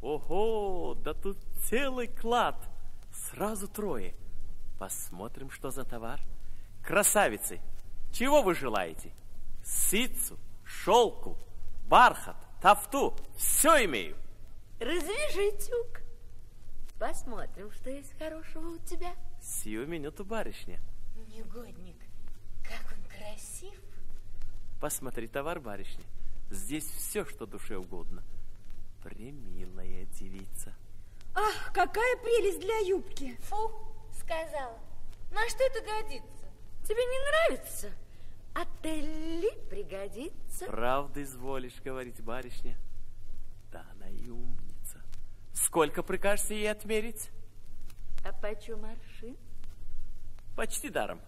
Ого, да тут целый клад. Сразу трое. Посмотрим, что за товар. Красавицы, чего вы желаете? Ситцу, шелку, бархат, тафту. Все имею. Развяжи тюк. Посмотрим, что есть хорошего у тебя. Сию минуту, барышня. Негодник, как он красив. Посмотри товар, барышня. Здесь все, что душе угодно. Примилая девица. Ах, какая прелесть для юбки. Фу, сказала. На что это годится? Тебе не нравится? А Телли пригодится. Правда изволишь говорить, барышня? Да она и умница. Сколько прикажете ей отмерить? А почем аршин? Почти даром.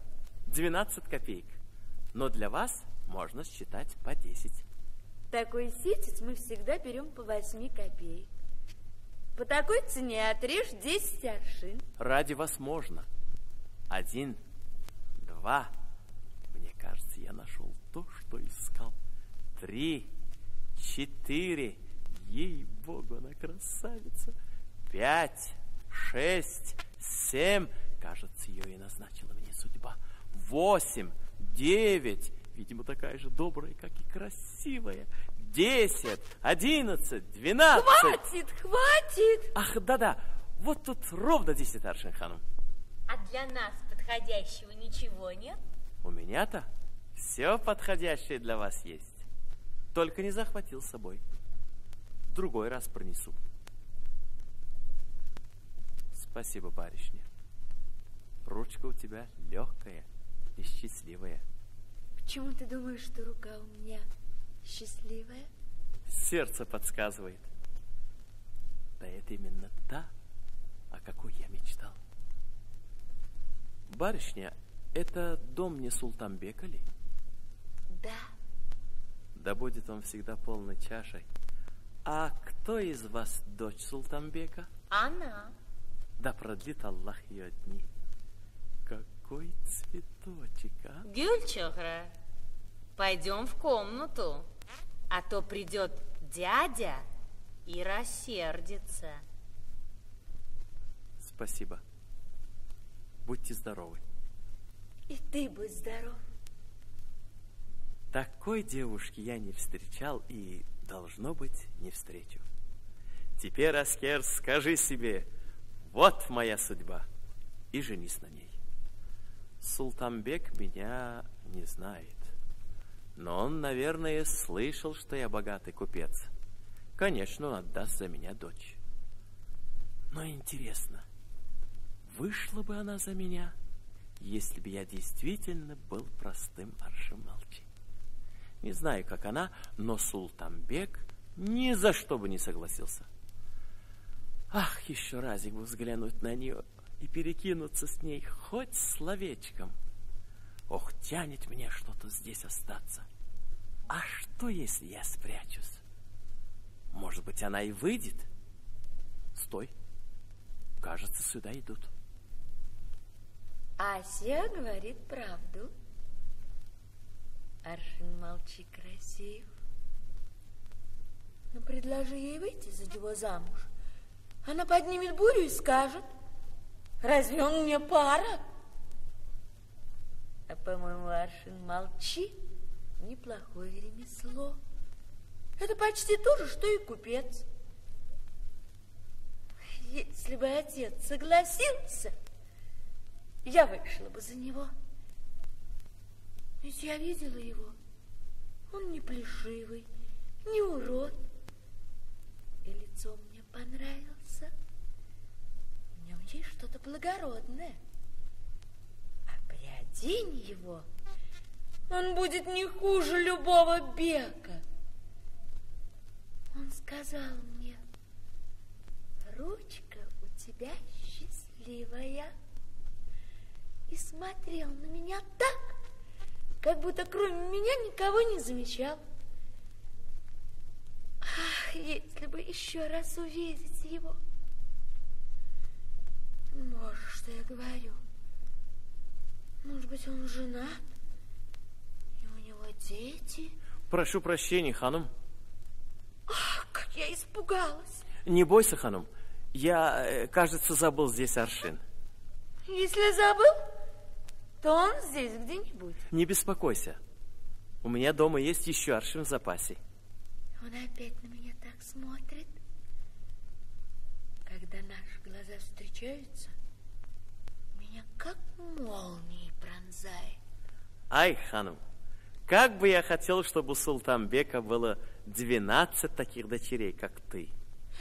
12 копеек. Но для вас можно считать по 10. Такой ситец мы всегда берем по 8 копеек. По такой цене отрежь 10 аршин. Ради вас можно. Один, два. Мне кажется, я нашел то, что искал. Три, четыре. Ей-богу, она красавица. Пять, шесть, семь. Кажется, ее и назначила мне судьба. Восемь, девять. Видимо, такая же добрая, как и красивая. Десять, одиннадцать, двенадцать. Хватит, хватит. Ах, да-да, вот тут ровно десять аршин, ханум. А для нас подходящего ничего нет? У меня-то все подходящее для вас есть. Только не захватил с собой. В другой раз пронесу. Спасибо, барышня. Ручка у тебя легкая и счастливая. Почему ты думаешь, что рука у меня счастливая? Сердце подсказывает. Да это именно та, о какой я мечтал. Барышня, это дом не Султанбека ли? Да. Да будет он всегда полной чашей. А кто из вас дочь Султанбека? Она. Да продлит Аллах ее дни. Какой цветочек, а? Гюльчохра, пойдем в комнату, а то придет дядя и рассердится. Спасибо. Будьте здоровы. И ты будь здоров. Такой девушки я не встречал и, должно быть, не встречу. Теперь, Аскер, скажи себе, вот моя судьба, и женись на ней. Султанбек меня не знает, но он, наверное, слышал, что я богатый купец. Конечно, он отдаст за меня дочь. Но интересно, вышла бы она за меня, если бы я действительно был простым аршималчи? Не знаю, как она, но Султанбек ни за что бы не согласился. Ах, еще разик бы взглянуть на нее и перекинуться с ней хоть словечком. Ох, тянет мне что-то здесь остаться. А что, если я спрячусь? Может быть, она и выйдет? Стой. Кажется, сюда идут. Ася говорит правду. Аршин молчи красив. Но предложи ей выйти за него замуж. Она поднимет бурю и скажет, разве он мне пара? А, по-моему, Аршин молчи, неплохое ремесло. Это почти то же, что и купец. Если бы отец согласился, я вышла бы за него. Ведь я видела его. Он не плешивый, не урод. И лицо мне понравился. В нем есть что-то благородное. Приодень его, он будет не хуже любого бека. Он сказал мне, ручка у тебя счастливая. И смотрел на меня так, как будто кроме меня никого не замечал. Ах, если бы еще раз увидеть его. Боже, что я говорю. Может быть, он женат? И у него дети? Прошу прощения, ханум. Ах, как я испугалась. Не бойся, ханум. Я, э, кажется, забыл здесь аршин. Если забыл, то он здесь где-нибудь. Не беспокойся. У меня дома есть еще аршин в запасе. Он опять на меня так смотрит. Когда наши глаза встречаются, меня как пронзает. Ай, ханум, как бы я хотел, чтобы у Султанбека было 12 таких дочерей, как ты.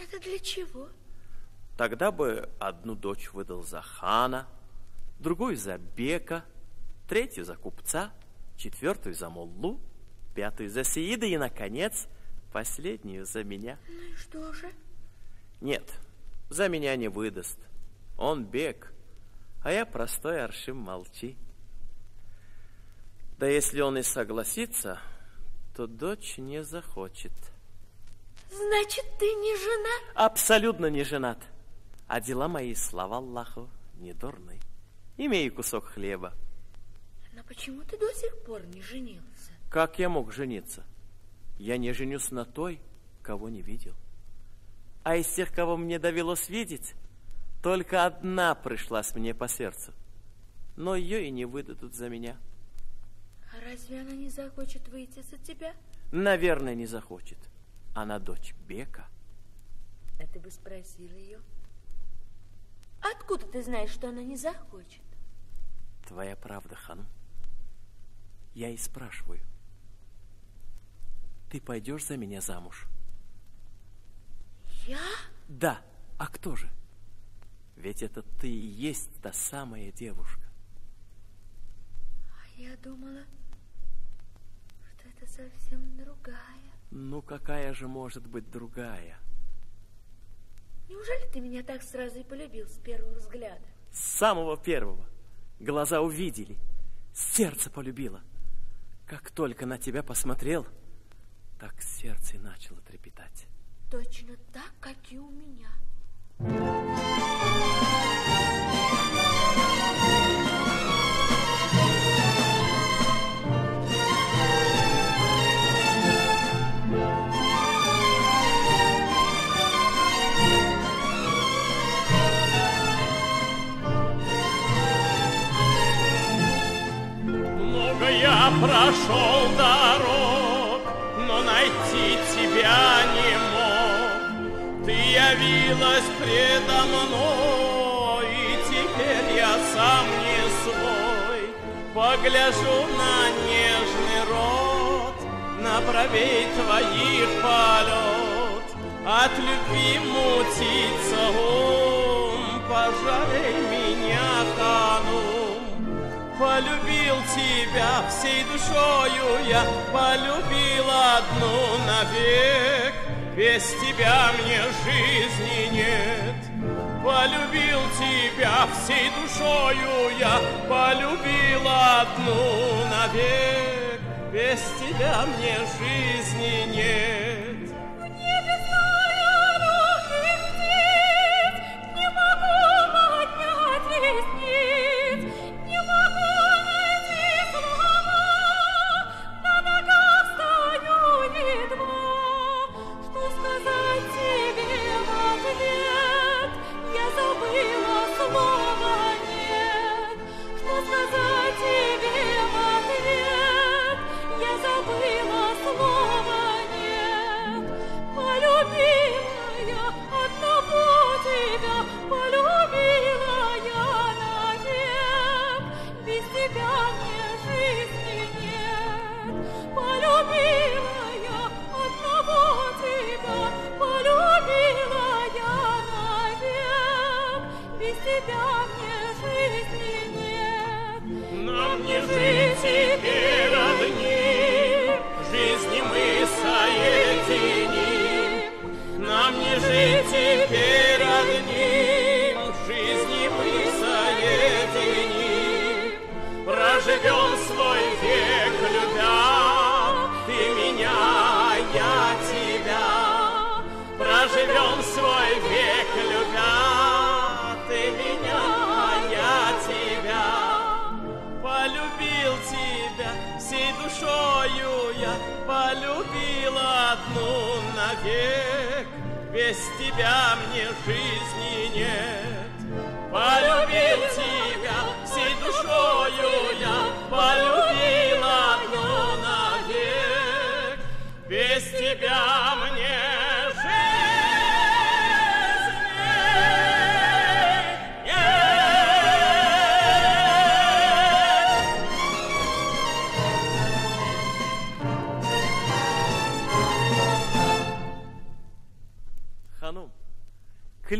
Это для чего? Тогда бы одну дочь выдал за хана, другую за бека, третью за купца, четвертую за моллу, пятую за сеида и, наконец, последнюю за меня. Ну и что же? Нет, за меня не выдаст. Он бег, а я простой аршим молчи. Да если он и согласится, то дочь не захочет. Значит, ты не жена? Абсолютно не женат. А дела мои, слава Аллаху, не дурны. Имею кусок хлеба. Но почему ты до сих пор не женился? Как я мог жениться? Я не женюсь на той, кого не видел. А из тех, кого мне довелось видеть, только одна пришлась мне по сердцу. Но ее и не выдадут за меня. Разве она не захочет выйти за тебя? Наверное, не захочет. Она дочь Бека. А ты бы спросил ее. Откуда ты знаешь, что она не захочет? Твоя правда, ханум. Я и спрашиваю. Ты пойдешь за меня замуж? Я? Да. А кто же? Ведь это ты и есть та самая девушка. А я думала, совсем другая. Ну, какая же может быть другая? Неужели ты меня так сразу и полюбил с первого взгляда? С самого первого. Глаза увидели, сердце полюбило. Как только на тебя посмотрел, так сердце и начало трепетать. Точно так, как и у меня.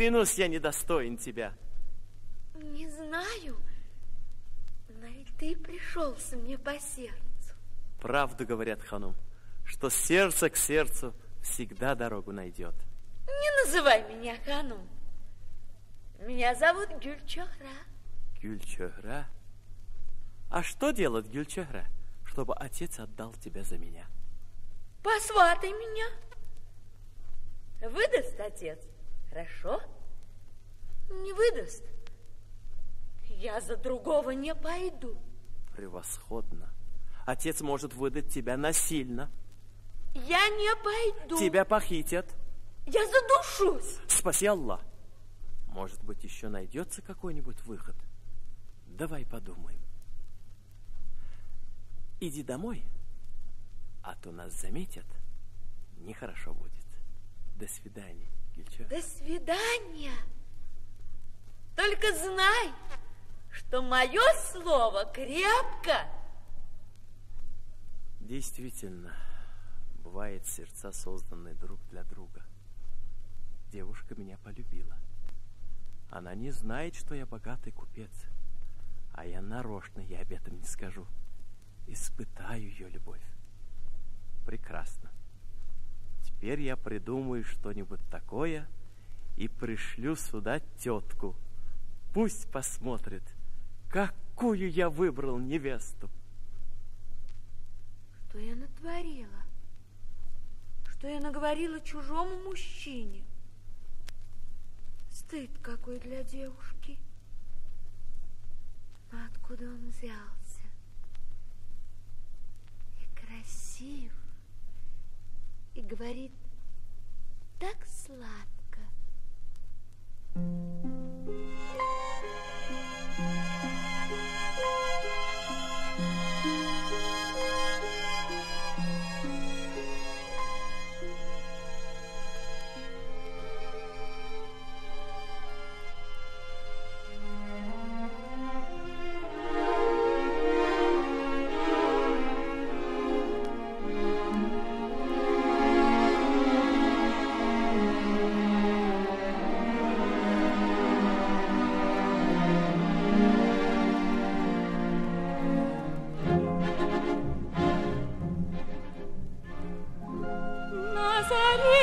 Клянусь, я недостоин тебя. Не знаю, но и ты пришелся мне по сердцу. Правду говорят, Ханум, что сердце к сердцу всегда дорогу найдет. Не называй меня Ханум. Меня зовут Гюльчохра. Гюльчохра? А что делать Гюльчохра, чтобы отец отдал тебя за меня? Посватай меня. Выдаст отец? Хорошо? Не выдаст. Я за другого не пойду. Превосходно. Отец может выдать тебя насильно. Я не пойду. Тебя похитят. Я задушусь. Спаси Аллах. Может быть, еще найдется какой-нибудь выход. Давай подумаем. Иди домой, а то нас заметят. Нехорошо будет. До свидания. Гильча. До свидания. Только знай, что мое слово крепко. Действительно, бывает сердца созданы друг для друга. Девушка меня полюбила. Она не знает, что я богатый купец. А я нарочно ей об этом не скажу. Испытаю ее любовь. Прекрасно. Теперь я придумаю что-нибудь такое и пришлю сюда тетку. Пусть посмотрит, какую я выбрал невесту. Что я натворила? Что я наговорила чужому мужчине? Стыд какой для девушки. Но откуда он взялся? И красив и говорит так сладко. прибился sunny.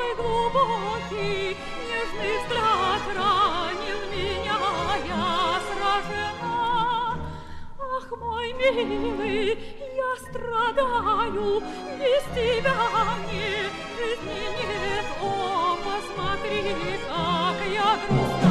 Твой глубокий нежный взгляд ранил меня, я сражена. Ах, мой милый, я страдаю, без тебя мне жизни нет. О, посмотри, как я грустна.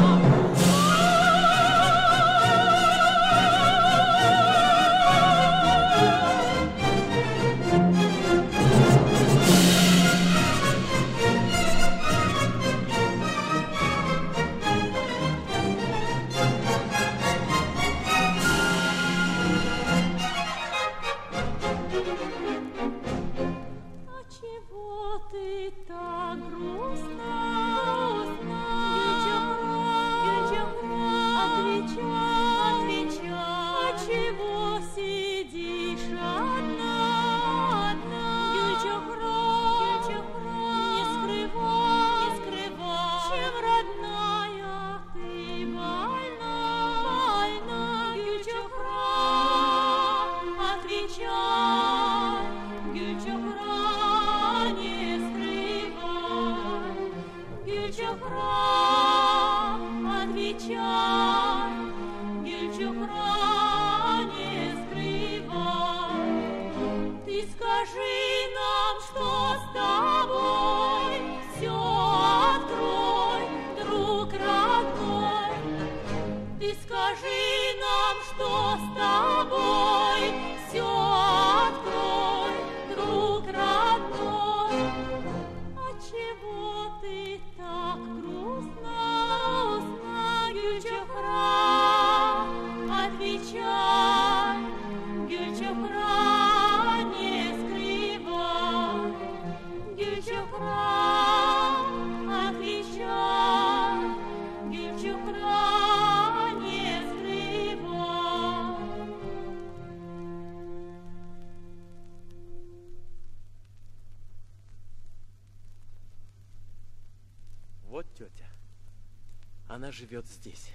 Живет здесь.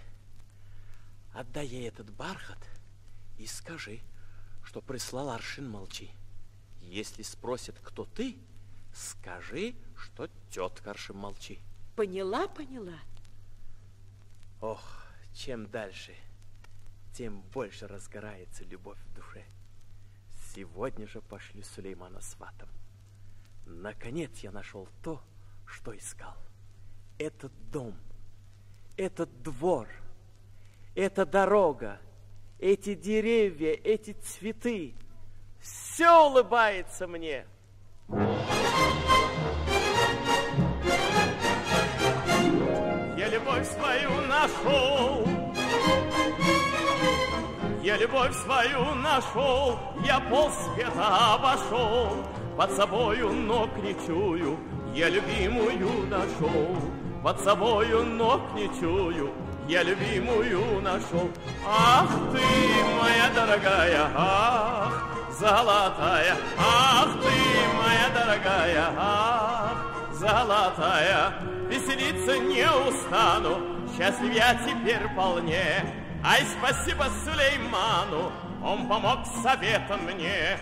Отдай ей этот бархат и скажи, что прислал Аршин молчи. Если спросят, кто ты, скажи, что тетка Аршин молчи. Поняла, поняла. Ох, чем дальше, тем больше разгорается любовь в душе. Сегодня же пошлю Сулеймана сватом. Наконец я нашел то, что искал. Этот дом, этот двор, эта дорога, эти деревья, эти цветы, все улыбается мне. Я любовь свою нашел, я любовь свою нашел, я пол света обошел, под собою не чую, я любимую нашел, под собою ног не чую, я любимую нашел. Ах ты, моя дорогая, ах, золотая, ах ты, моя дорогая, ах, золотая, веселиться не устану, счастлив я теперь вполне. Ай, спасибо Сулейману, он помог советом мне.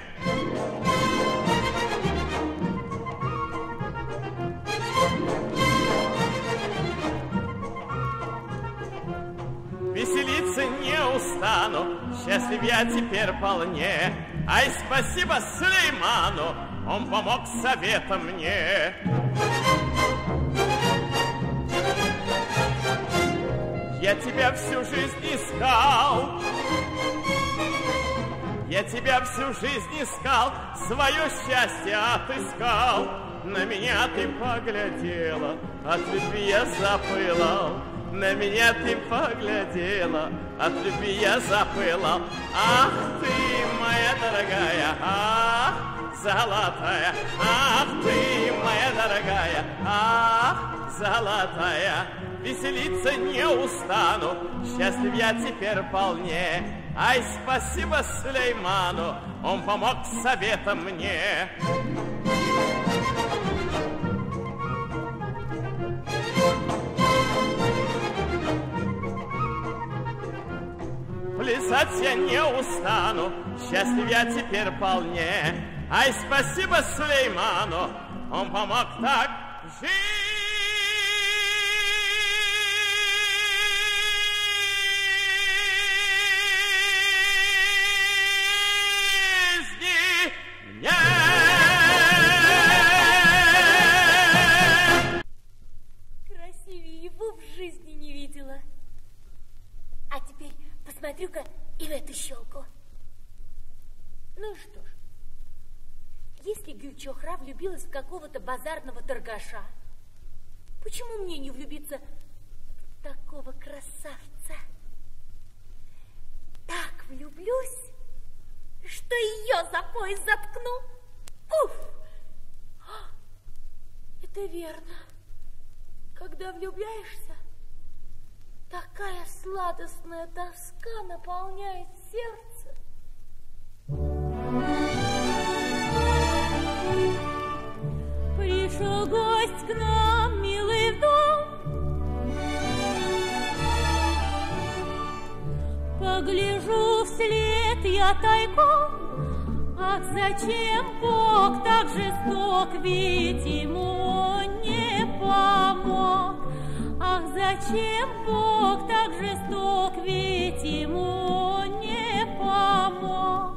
Не устану, счастлив я теперь вполне. Ай, спасибо Сулейману, он помог советом мне. Я тебя всю жизнь искал, я тебя всю жизнь искал, свое счастье отыскал. На меня ты поглядела, от любви я запылал. На меня ты поглядела, от любви я запылал. Ах ты, моя дорогая, ах, золотая, ах ты, моя дорогая, ах, золотая. Веселиться не устану, счастлив я теперь вполне. Ай, спасибо Сулейману, он помог советом мне. Плясать я не устану, счастлив я теперь вполне. Ай, спасибо Сулейману, он помог так жить. Какого-то базарного торгаша, почему мне не влюбиться в такого красавца? Так влюблюсь, что ее за пояс заткну. Уф! А, Это верно. Когда влюбляешься, такая сладостная тоска наполняет сердце. Гость к нам, милый в дом. Погляжу вслед я тайком, Ах, зачем Бог так жесток, ведь ему не помог. Ах, зачем Бог так жесток, ведь ему не помог.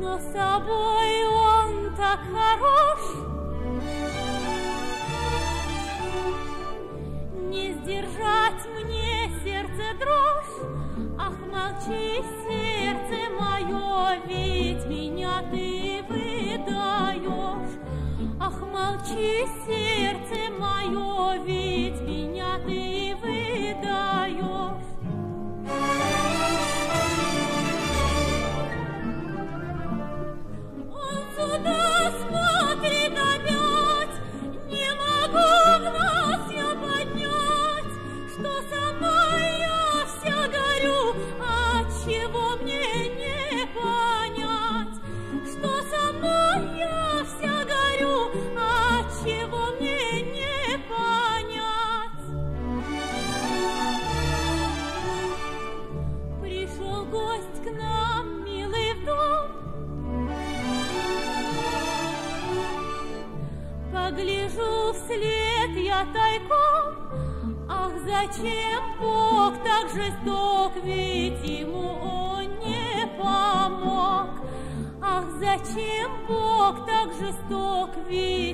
Но с собой он хорош, Не сдержать мне сердце дрожь. Ах, молчи, сердце мое, ведь меня ты выдаешь. Ах, молчи, сердце мое, ведь меня ты жесток, ведь ему он не помог. Ах, зачем Бог так жесток, ведь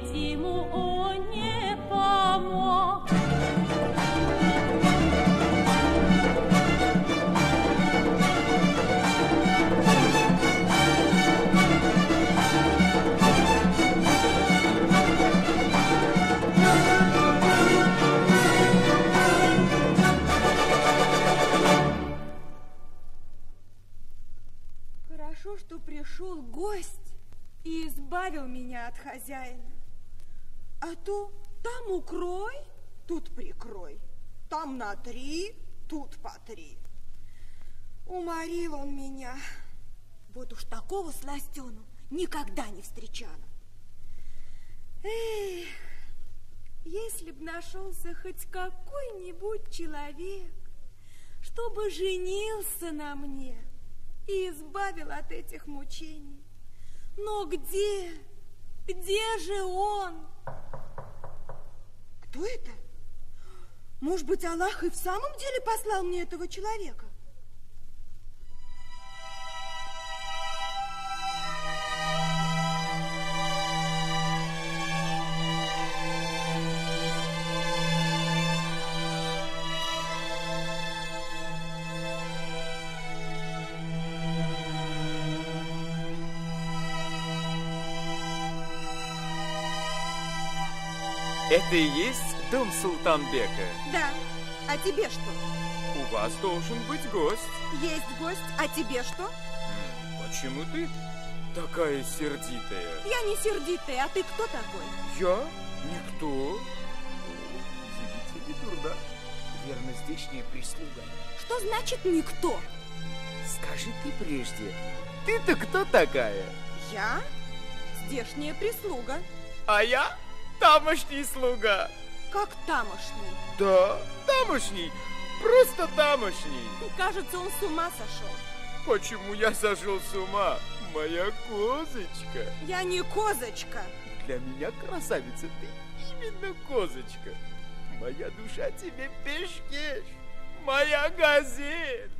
пришел гость и избавил меня от хозяина. А то там укрой, тут прикрой, там на три, тут по три. Уморил он меня. Вот уж такого сластену никогда не встречала. Эх, если б нашелся хоть какой-нибудь человек, чтобы женился на мне и избавил от этих мучений. Но где, где же он? Кто это? Может быть, Аллах и в самом деле послал мне этого человека? Это и есть дом Султанбека? Да. А тебе что? У вас должен быть гость. Есть гость, а тебе что? Почему ты такая сердитая? Я не сердитая, а ты кто такой? Я? Никто. Девица не дурна. Верно, здешняя прислуга. Что значит никто? Скажи ты прежде, ты-то кто такая? Я здешняя прислуга. А я тамошний слуга. Как тамошний. Да, тамошний. Просто тамошний. Кажется, он с ума сошел. Почему я сошел с ума? Моя козочка. Я не козочка. Для меня, красавица, ты именно козочка. Моя душа тебе пешкеш. Моя газель.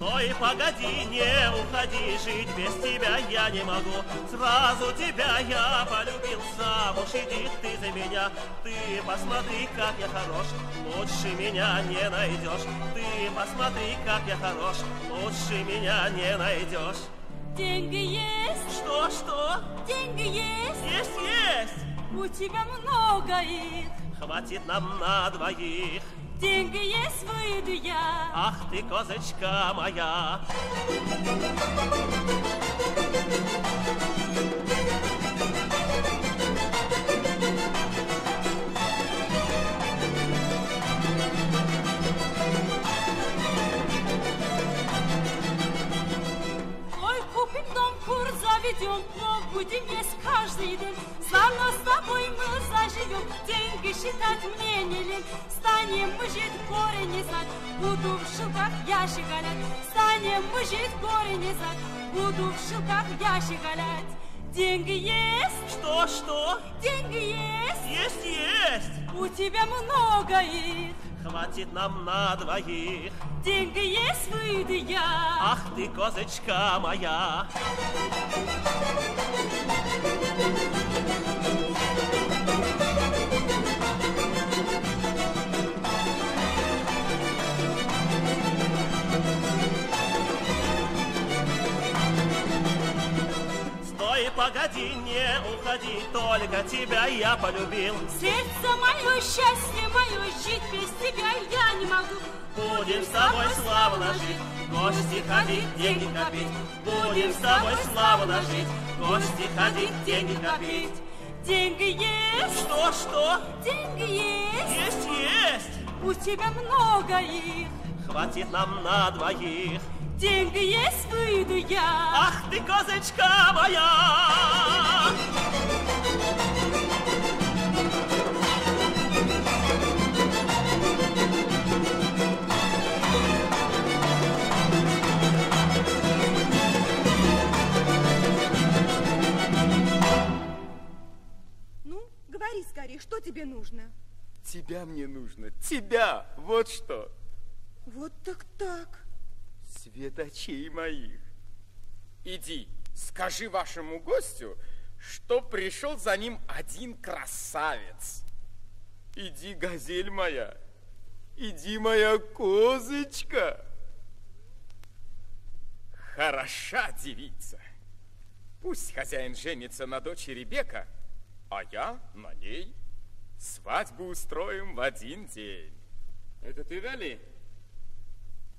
Стой, погоди, не уходи, жить без тебя я не могу. Сразу тебя я полюбил, замуж иди ты за меня. Ты посмотри, как я хорош, лучше меня не найдешь. Ты посмотри, как я хорош, лучше меня не найдешь. Деньги есть, Что, что? деньги есть, Есть, есть! у тебя много их. Хватит нам на двоих. Деньги есть, выйду я. Ах ты, козочка моя! Ой, купим дом, кур заведем, но будем есть каждый день. Славно с тобой мы заживем, деньги считать мне не лень. Станем мы жить, горе не знать, буду в шелках я щеголять. Станем мы жить, горе не знать, буду в шелках я щеголять. Деньги есть, Что, что? деньги есть, Есть, есть! У тебя много их. Хватит нам на двоих. Деньги есть, выйду я. Ах ты, козочка моя! Стой, погоди, не уходи, только тебя я полюбил. Сердце мое, счастье мое, жить без тебя я не могу. Будем с тобой славно жить, гости ходить, деньги копить. Будем с тобой славно жить, гости ходить, деньги копить. Деньги есть, Что, что? деньги есть, Есть, есть! у тебя много их. Хватит нам на двоих. Деньги есть, выйду я. Ах ты, козочка моя! Ну, говори скорее, что тебе нужно? Тебя мне нужно. Тебя. Вот что. Вот так так. Светочей моих. Иди, скажи вашему гостю, что пришел за ним один красавец. Иди, газель моя, иди, моя козочка. Хороша девица. Пусть хозяин женится на дочери Бека, а я на ней. Свадьбу устроим в один день. Это ты, Вали?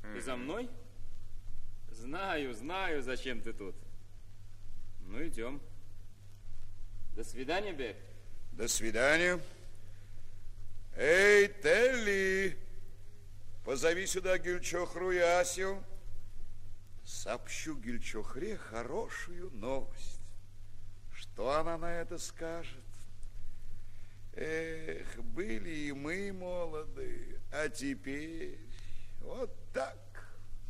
Ты за мной? Знаю, знаю, зачем ты тут. Ну, идем. До свидания, Бек. До свидания. Эй, Телли, позови сюда Гюльчохру и Асю. Сообщу Гюльчохре хорошую новость. Что она на это скажет? Эх, были и мы молоды, а теперь вот так,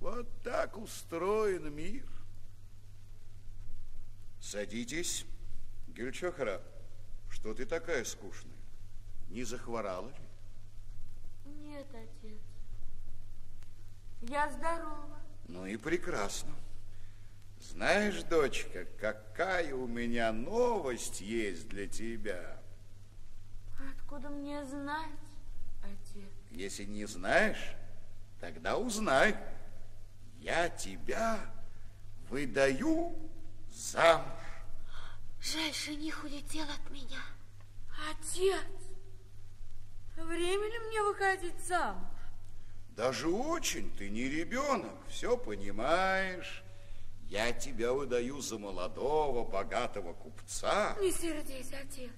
вот так устроен мир. Садитесь. Гюльчохра, что ты такая скучная? Не захворала ли? Нет, отец. Я здорова. Ну и прекрасно. Знаешь, дочка, какая у меня новость есть для тебя. Откуда мне знать, отец? Если не знаешь, тогда узнай. Я тебя выдаю замуж. Жаль, жених улетел от меня. Отец, время ли мне выходить замуж? Даже очень, ты не ребенок, все понимаешь. Я тебя выдаю за молодого, богатого купца. Не сердись, отец.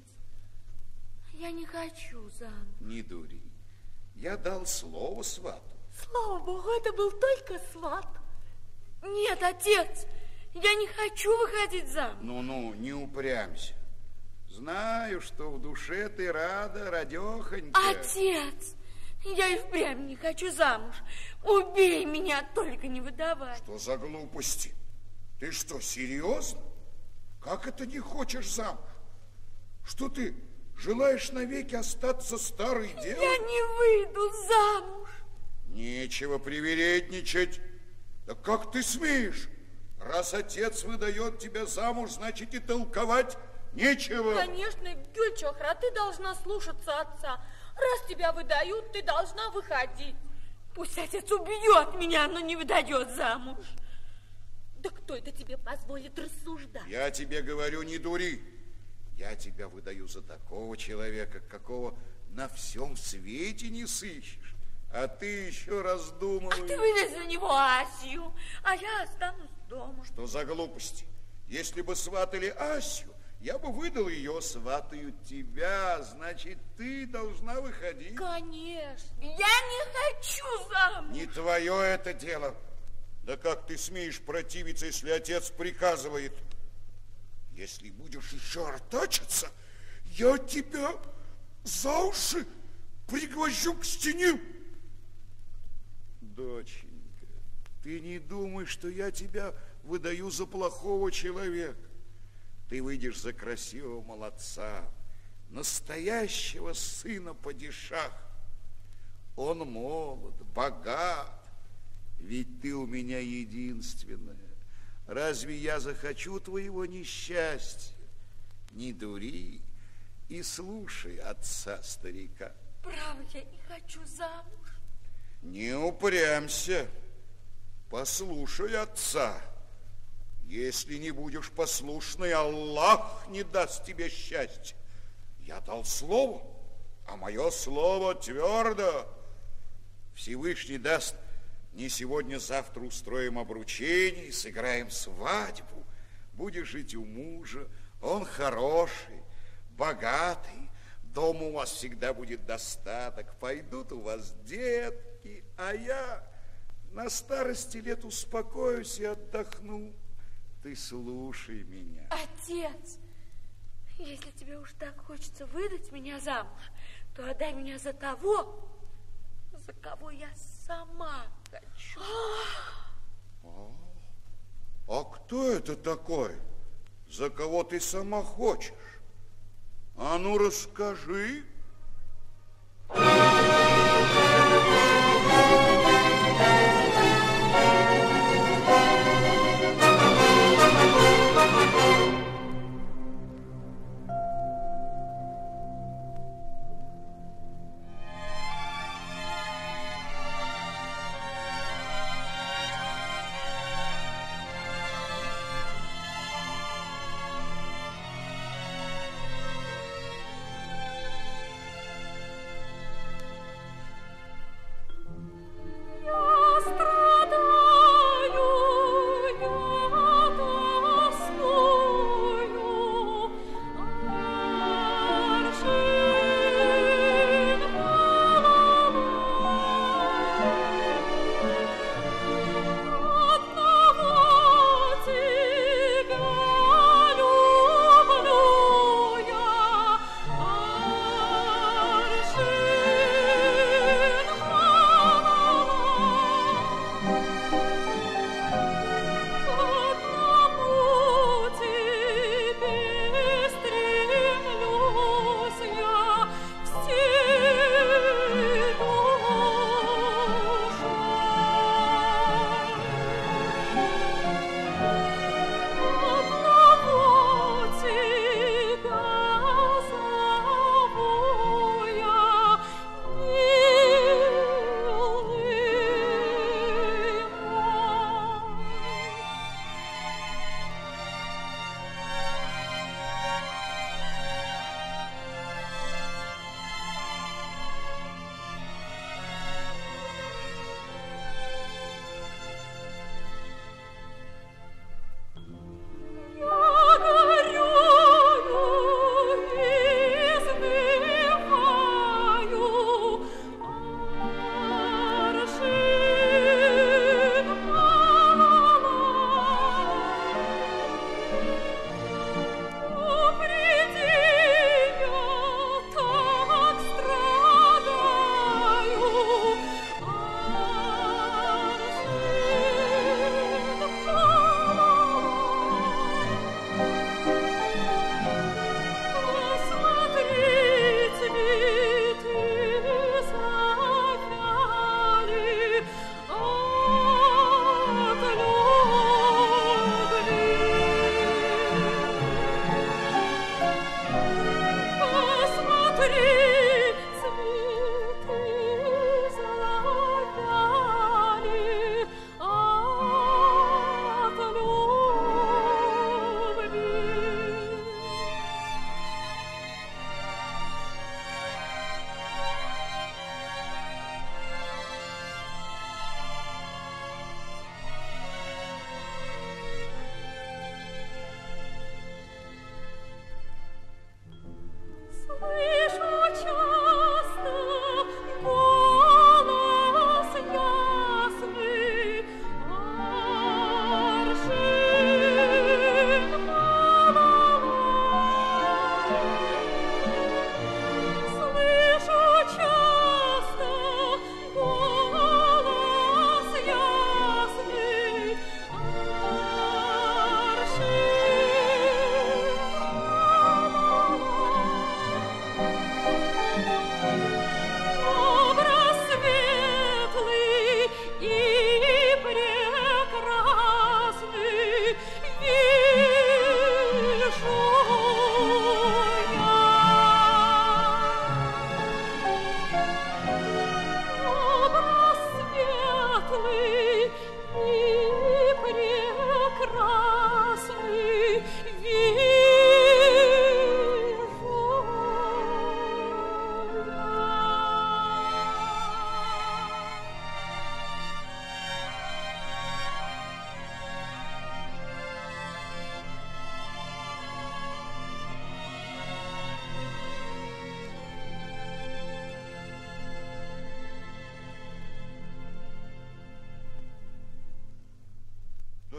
Я не хочу замуж. Не дури. Я дал слово свату. Слава богу, это был только сват. Нет, отец, я не хочу выходить замуж. Ну-ну, не упрямься. Знаю, что в душе ты рада, радехонька. Отец, я и впрямь не хочу замуж. Убей меня, только не выдавай. Что за глупости? Ты что, серьезно? Как это не хочешь замуж? Что ты, желаешь навеки остаться старой девой? Я не выйду замуж. Нечего привередничать. Да как ты смеешь? Раз отец выдает тебя замуж, значит и толковать нечего. Конечно, Гюльчохра, ты должна слушаться отца. Раз тебя выдают, ты должна выходить. Пусть отец убьет меня, но не выдает замуж. Да кто это тебе позволит рассуждать? Я тебе говорю, не дури. Я тебя выдаю за такого человека, какого на всем свете не сыщешь. А ты еще раздумываешь. А ты выдай за него Асю, а я останусь дома. Что за глупости? Если бы сватали Асю, я бы выдал ее, сватают тебя, значит, ты должна выходить. Конечно. Я не хочу замуж. Не твое это дело. Да как ты смеешь противиться, если отец приказывает? Если будешь еще артачиться, я тебя за уши пригвожу к стене. Доченька, ты не думай, что я тебя выдаю за плохого человека. Ты выйдешь за красивого молодца, настоящего сына падишах. Он молод, богат, ведь ты у меня единственная. Разве я захочу твоего несчастья? Не дури и слушай отца старика. Право, я не хочу замуж. Не упрямься, послушай отца. Если не будешь послушной, Аллах не даст тебе счастья. Я дал слово, а мое слово твердо. Всевышний даст не сегодня-завтра устроим обручение, сыграем свадьбу. Будешь жить у мужа, он хороший, богатый, дома у вас всегда будет достаток, пойдут у вас детки, а я на старости лет успокоюсь и отдохну. Ты слушай меня. Отец, если тебе уж так хочется выдать меня замуж, то отдай меня за того, за кого я сама хочу. А кто это такой, за кого ты сама хочешь? А ну расскажи. Отец!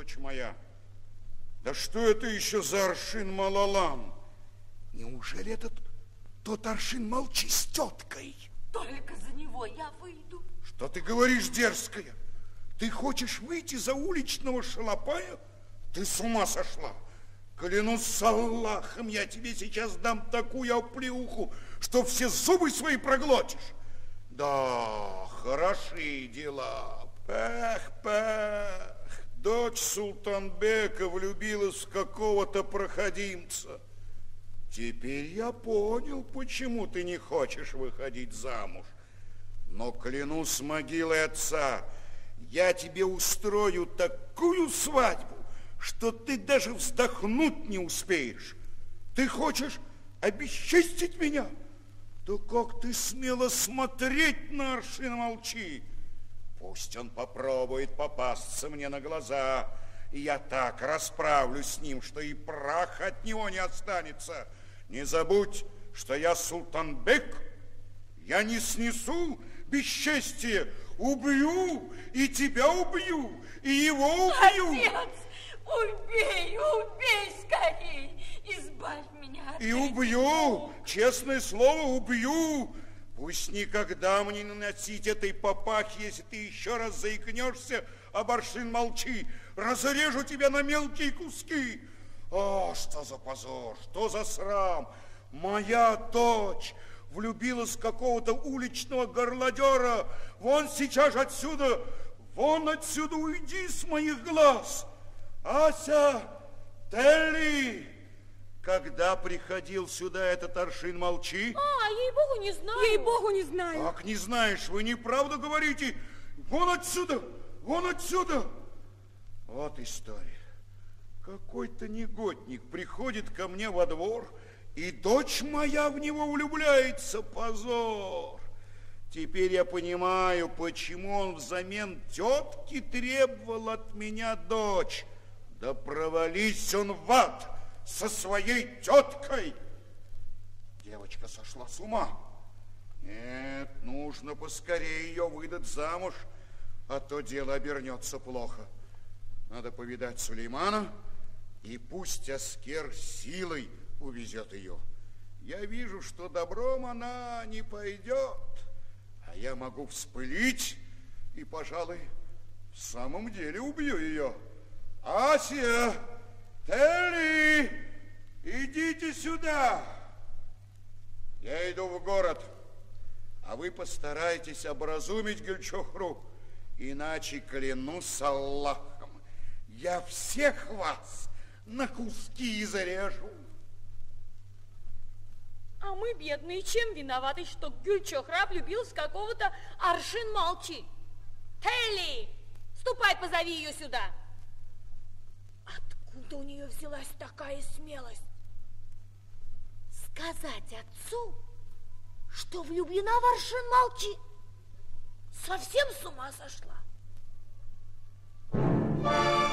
Дочь моя. Да что это еще за аршин Малалам? Неужели этот тот аршин молчи с теткой? Только за него я выйду. Что ты говоришь, дерзкая? Ты хочешь выйти за уличного шалопая? Ты с ума сошла? Клянусь с Аллахом, я тебе сейчас дам такую оплеуху, что все зубы свои проглотишь. Да, хороши дела. Пэх, пэх. Дочь Султанбека влюбилась в какого-то проходимца. Теперь я понял, почему ты не хочешь выходить замуж. Но клянусь могилой отца, я тебе устрою такую свадьбу, что ты даже вздохнуть не успеешь. Ты хочешь обесчестить меня? Да как ты смело смотреть на Аршин молчи? Пусть он попробует попасться мне на глаза, и я так расправлюсь с ним, что и прах от него не останется. Не забудь, что я Султанбек, я не снесу бесчестие, убью, и тебя убью, и его убью. Отец, убей, убей скорей, избавь меня от И убью, честное слово, убью. Пусть никогда мне не наносить этой папахи, если ты еще раз заикнешься, а баршин молчи. Разрежу тебя на мелкие куски. О, что за позор, что за срам. Моя дочь влюбилась в какого-то уличного горлодера. Вон сейчас отсюда, вон отсюда уйди с моих глаз. Ася, Телли, когда приходил сюда этот аршин, молчи. А, ей-богу, не знаю. Ей-богу, не знаю. Как не знаешь, вы неправду говорите. Вон отсюда, вон отсюда. Вот история. Какой-то негодник приходит ко мне во двор, и дочь моя в него влюбляется. Позор. Теперь я понимаю, почему он взамен тетки требовал от меня дочь. Да провались он в ад со своей теткой. Девочка сошла с ума. Нет, нужно поскорее ее выдать замуж, а то дело обернется плохо. Надо повидать Сулеймана, и пусть Аскер силой увезет ее. Я вижу, что добром она не пойдет, а я могу вспылить и, пожалуй, в самом деле убью ее. Ася, Телли, идите сюда. Я иду в город, а вы постарайтесь образумить Гюльчохру, иначе клянусь Аллахом, я всех вас на куски зарежу. А мы, бедные, чем виноваты, что Гюльчохра влюбилась в какого-то Аршин Молчи? Телли, ступай, позови ее сюда. Откуда у нее взялась такая смелость? Сказать отцу, что влюблена в Аршин Молчи? Совсем с ума сошла? Что